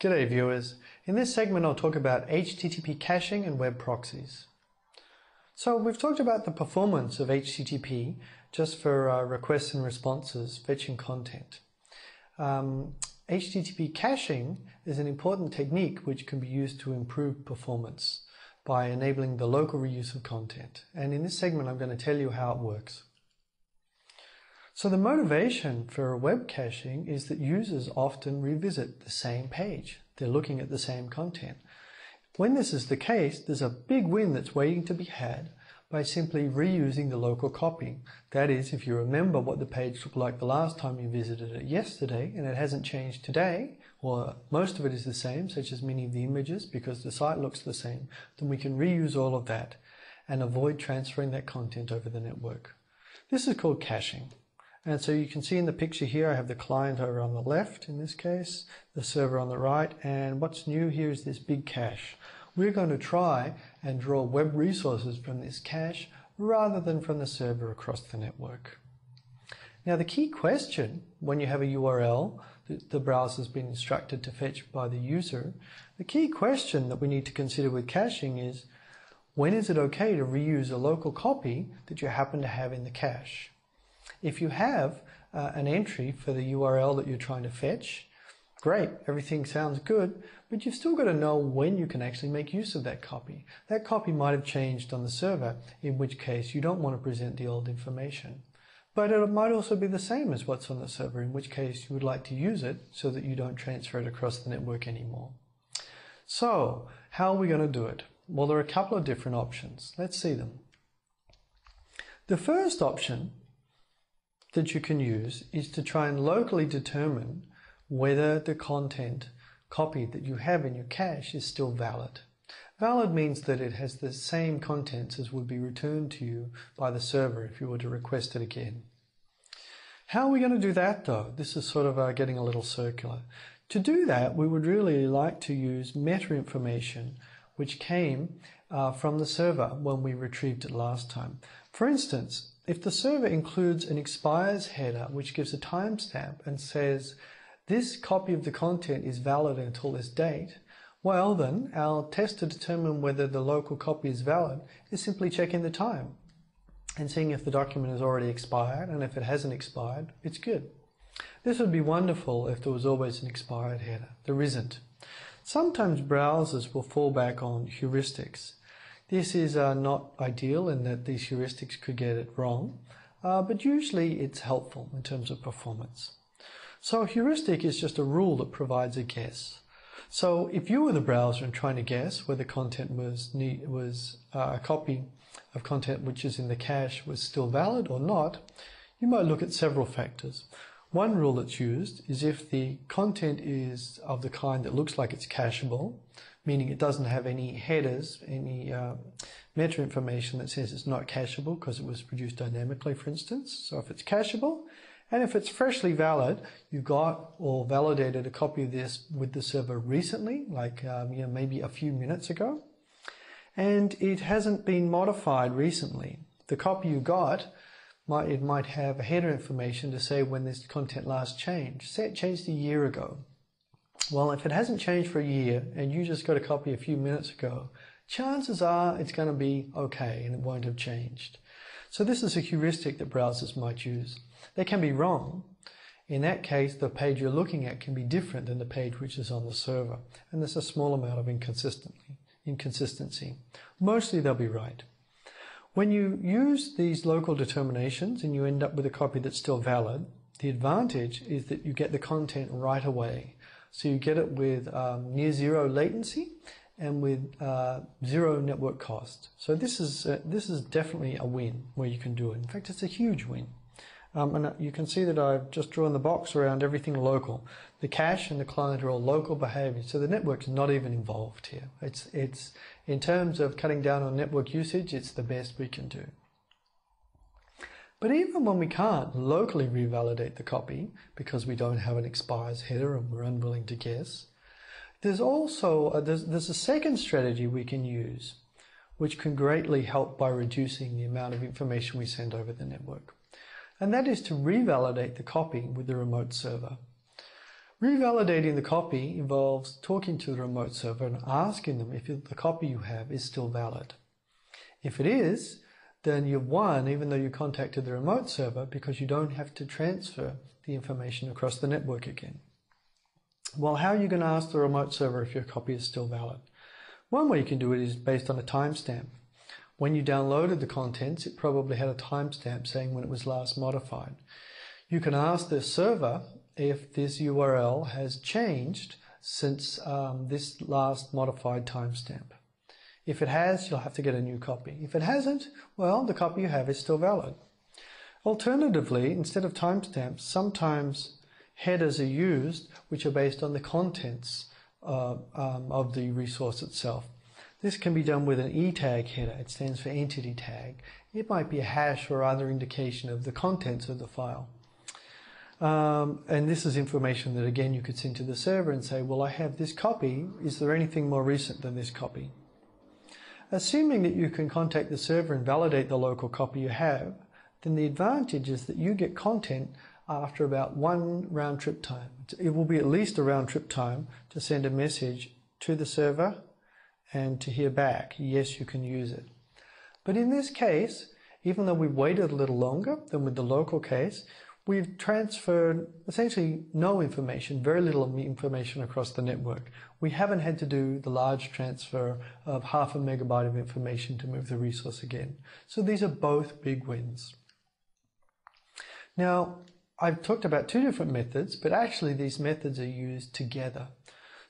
G'day viewers. In this segment I'll talk about HTTP caching and web proxies. So we've talked about the performance of HTTP just for uh, requests and responses, fetching content. Um, HTTP caching is an important technique which can be used to improve performance by enabling the local reuse of content. And in this segment I'm going to tell you how it works. So the motivation for web caching is that users often revisit the same page. They're looking at the same content. When this is the case, there's a big win that's waiting to be had by simply reusing the local copying. That is, if you remember what the page looked like the last time you visited it yesterday and it hasn't changed today, or most of it is the same, such as many of the images, because the site looks the same, then we can reuse all of that and avoid transferring that content over the network. This is called caching. And so you can see in the picture here, I have the client over on the left in this case, the server on the right, and what's new here is this big cache. We're going to try and draw web resources from this cache rather than from the server across the network. Now the key question when you have a URL that the browser has been instructed to fetch by the user, the key question that we need to consider with caching is when is it okay to reuse a local copy that you happen to have in the cache? If you have uh, an entry for the URL that you're trying to fetch, great, everything sounds good, but you've still got to know when you can actually make use of that copy. That copy might have changed on the server, in which case you don't want to present the old information. But it might also be the same as what's on the server, in which case you would like to use it so that you don't transfer it across the network anymore. So, how are we going to do it? Well, there are a couple of different options. Let's see them. The first option that you can use is to try and locally determine whether the content copy that you have in your cache is still valid. Valid means that it has the same contents as would be returned to you by the server if you were to request it again. How are we going to do that though? This is sort of uh, getting a little circular. To do that, we would really like to use meta information which came uh, from the server when we retrieved it last time. For instance, if the server includes an expires header which gives a timestamp and says this copy of the content is valid until this date, well then our test to determine whether the local copy is valid is simply checking the time and seeing if the document has already expired and if it hasn't expired, it's good. This would be wonderful if there was always an expired header. There isn't. Sometimes browsers will fall back on heuristics this is uh, not ideal in that these heuristics could get it wrong, uh, but usually it's helpful in terms of performance. So a heuristic is just a rule that provides a guess. So if you were the browser and trying to guess whether content was was uh, a copy of content which is in the cache was still valid or not, you might look at several factors. One rule that's used is if the content is of the kind that looks like it's cacheable, meaning it doesn't have any headers, any uh, meta information that says it's not cacheable because it was produced dynamically, for instance. So if it's cacheable, and if it's freshly valid, you got or validated a copy of this with the server recently, like um, you know, maybe a few minutes ago, and it hasn't been modified recently. The copy you got, might, it might have a header information to say when this content last changed. Say it changed a year ago. Well, if it hasn't changed for a year and you just got a copy a few minutes ago, chances are it's going to be okay and it won't have changed. So this is a heuristic that browsers might use. They can be wrong. In that case, the page you're looking at can be different than the page which is on the server. And there's a small amount of inconsistency. Mostly they'll be right. When you use these local determinations and you end up with a copy that's still valid, the advantage is that you get the content right away. So you get it with um, near zero latency and with uh, zero network cost. So this is uh, this is definitely a win where you can do it. In fact, it's a huge win. Um, and uh, you can see that I've just drawn the box around everything local. The cache and the client are all local behavior, so the network's not even involved here. It's it's in terms of cutting down on network usage, it's the best we can do. But even when we can't locally revalidate the copy because we don't have an expires header and we're unwilling to guess, there's also a, there's, there's a second strategy we can use which can greatly help by reducing the amount of information we send over the network. And that is to revalidate the copy with the remote server. Revalidating the copy involves talking to the remote server and asking them if the copy you have is still valid. If it is, then you've won even though you contacted the remote server because you don't have to transfer the information across the network again. Well, how are you going to ask the remote server if your copy is still valid? One way you can do it is based on a timestamp. When you downloaded the contents, it probably had a timestamp saying when it was last modified. You can ask the server if this URL has changed since um, this last modified timestamp. If it has, you'll have to get a new copy. If it hasn't, well, the copy you have is still valid. Alternatively, instead of timestamps, sometimes headers are used which are based on the contents uh, um, of the resource itself. This can be done with an e-tag header. It stands for entity tag. It might be a hash or other indication of the contents of the file. Um, and this is information that again you could send to the server and say, well, I have this copy. Is there anything more recent than this copy? Assuming that you can contact the server and validate the local copy you have, then the advantage is that you get content after about one round trip time. It will be at least a round trip time to send a message to the server and to hear back, yes, you can use it. But in this case, even though we've waited a little longer than with the local case, we've transferred essentially no information, very little information across the network. We haven't had to do the large transfer of half a megabyte of information to move the resource again. So these are both big wins. Now, I've talked about two different methods, but actually these methods are used together.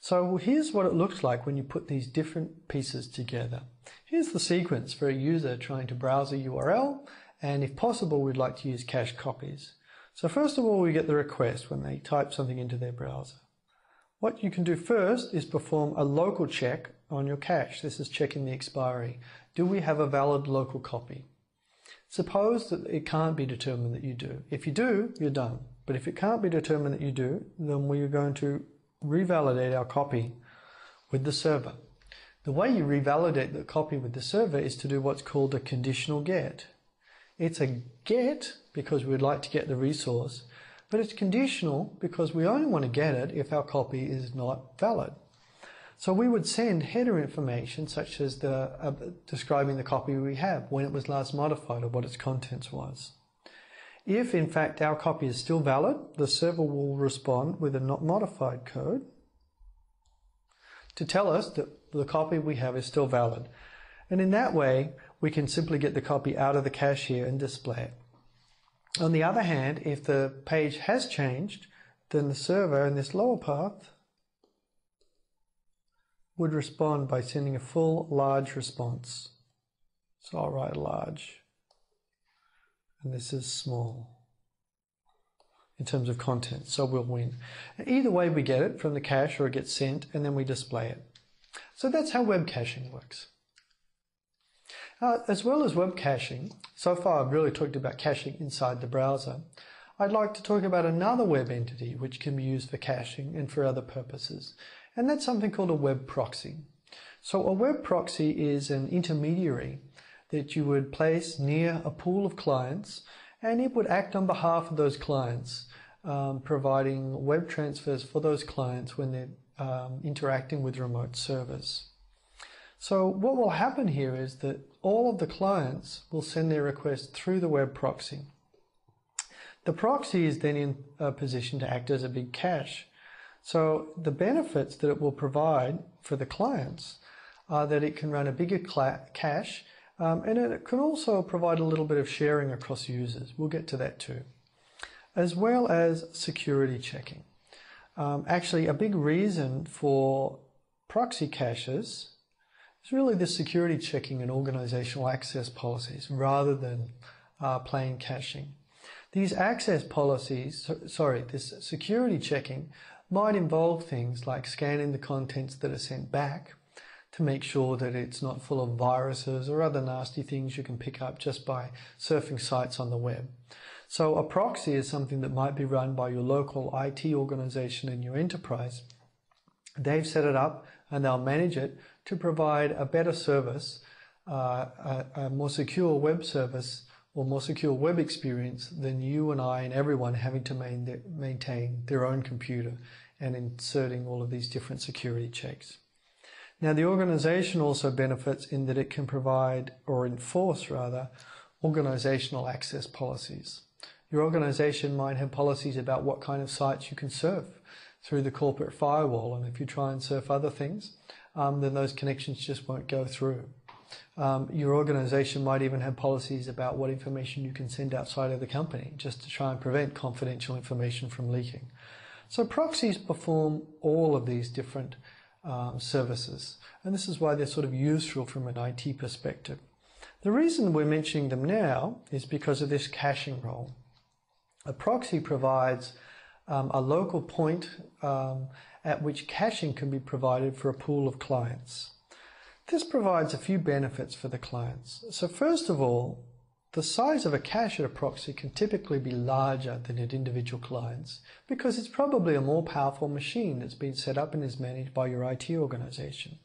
So here's what it looks like when you put these different pieces together. Here's the sequence for a user trying to browse a URL, and if possible, we'd like to use cache copies. So first of all, we get the request when they type something into their browser. What you can do first is perform a local check on your cache. This is checking the expiry. Do we have a valid local copy? Suppose that it can't be determined that you do. If you do, you're done. But if it can't be determined that you do, then we're going to revalidate our copy with the server. The way you revalidate the copy with the server is to do what's called a conditional get. It's a get because we'd like to get the resource, but it's conditional because we only want to get it if our copy is not valid. So we would send header information such as the uh, describing the copy we have, when it was last modified or what its contents was. If in fact our copy is still valid, the server will respond with a not modified code to tell us that the copy we have is still valid. And in that way, we can simply get the copy out of the cache here and display it. On the other hand, if the page has changed, then the server in this lower path would respond by sending a full large response. So I'll write large. And this is small in terms of content, so we'll win. Either way we get it from the cache or it gets sent and then we display it. So that's how web caching works. Uh, as well as web caching, so far I've really talked about caching inside the browser. I'd like to talk about another web entity which can be used for caching and for other purposes, and that's something called a web proxy. So a web proxy is an intermediary that you would place near a pool of clients and it would act on behalf of those clients, um, providing web transfers for those clients when they're um, interacting with remote servers. So what will happen here is that all of the clients will send their requests through the web proxy. The proxy is then in a position to act as a big cache. So the benefits that it will provide for the clients are that it can run a bigger cache um, and it can also provide a little bit of sharing across users. We'll get to that too. As well as security checking. Um, actually, a big reason for proxy caches it's really the security checking and organizational access policies rather than uh, plain caching. These access policies, sorry, this security checking might involve things like scanning the contents that are sent back to make sure that it's not full of viruses or other nasty things you can pick up just by surfing sites on the web. So a proxy is something that might be run by your local IT organization in your enterprise. They've set it up and they'll manage it to provide a better service, uh, a, a more secure web service or more secure web experience than you and I and everyone having to main, maintain their own computer and inserting all of these different security checks. Now, the organization also benefits in that it can provide or enforce rather organizational access policies. Your organization might have policies about what kind of sites you can surf through the corporate firewall, and if you try and surf other things, um, then those connections just won't go through. Um, your organization might even have policies about what information you can send outside of the company just to try and prevent confidential information from leaking. So proxies perform all of these different um, services, and this is why they're sort of useful from an IT perspective. The reason we're mentioning them now is because of this caching role. A proxy provides um, a local point um, at which caching can be provided for a pool of clients. This provides a few benefits for the clients. So first of all, the size of a cache at a proxy can typically be larger than at individual clients because it's probably a more powerful machine that's been set up and is managed by your IT organization.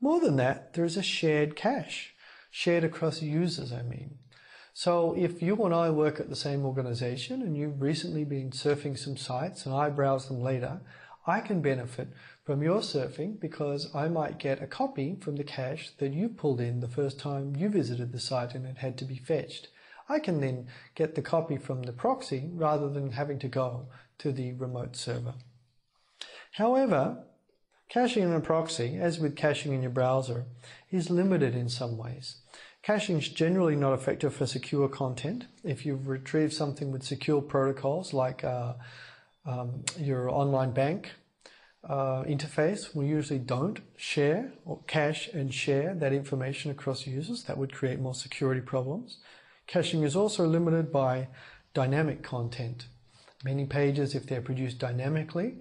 More than that, there is a shared cache, shared across users, I mean. So if you and I work at the same organization and you've recently been surfing some sites and I browse them later, I can benefit from your surfing because I might get a copy from the cache that you pulled in the first time you visited the site and it had to be fetched. I can then get the copy from the proxy rather than having to go to the remote server. However, caching in a proxy, as with caching in your browser, is limited in some ways. Caching is generally not effective for secure content. If you've retrieved something with secure protocols like uh, um, your online bank uh, interface, we usually don't share or cache and share that information across users. That would create more security problems. Caching is also limited by dynamic content. Many pages, if they're produced dynamically,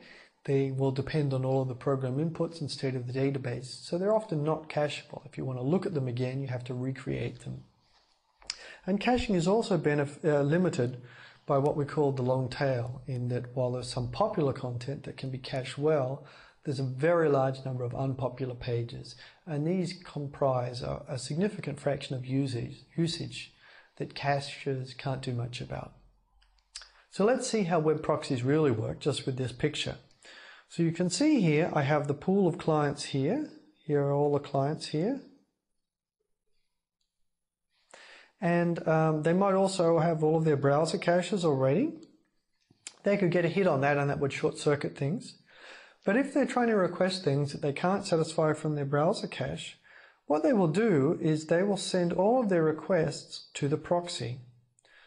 they will depend on all of the program inputs and state of the database. So they're often not cacheable. If you want to look at them again, you have to recreate them. And caching is also uh, limited by what we call the long tail, in that while there's some popular content that can be cached well, there's a very large number of unpopular pages, and these comprise a, a significant fraction of usage, usage that caches can't do much about. So let's see how web proxies really work just with this picture. So you can see here, I have the pool of clients here. Here are all the clients here. and um, they might also have all of their browser caches already. They could get a hit on that and that would short circuit things. But if they're trying to request things that they can't satisfy from their browser cache, what they will do is they will send all of their requests to the proxy.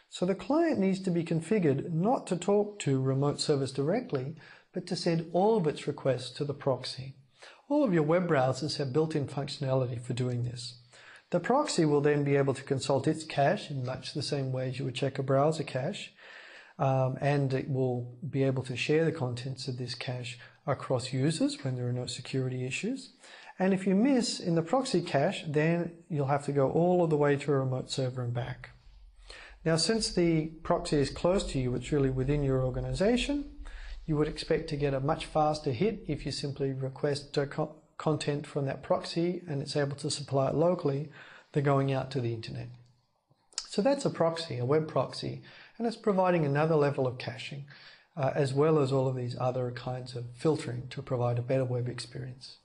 So the client needs to be configured not to talk to remote service directly, but to send all of its requests to the proxy. All of your web browsers have built-in functionality for doing this. The proxy will then be able to consult its cache in much the same way as you would check a browser cache, um, and it will be able to share the contents of this cache across users when there are no security issues. And if you miss in the proxy cache, then you'll have to go all of the way to a remote server and back. Now, since the proxy is close to you, it's really within your organization, you would expect to get a much faster hit if you simply request content from that proxy and it's able to supply it locally, they're going out to the internet. So that's a proxy, a web proxy, and it's providing another level of caching, uh, as well as all of these other kinds of filtering to provide a better web experience.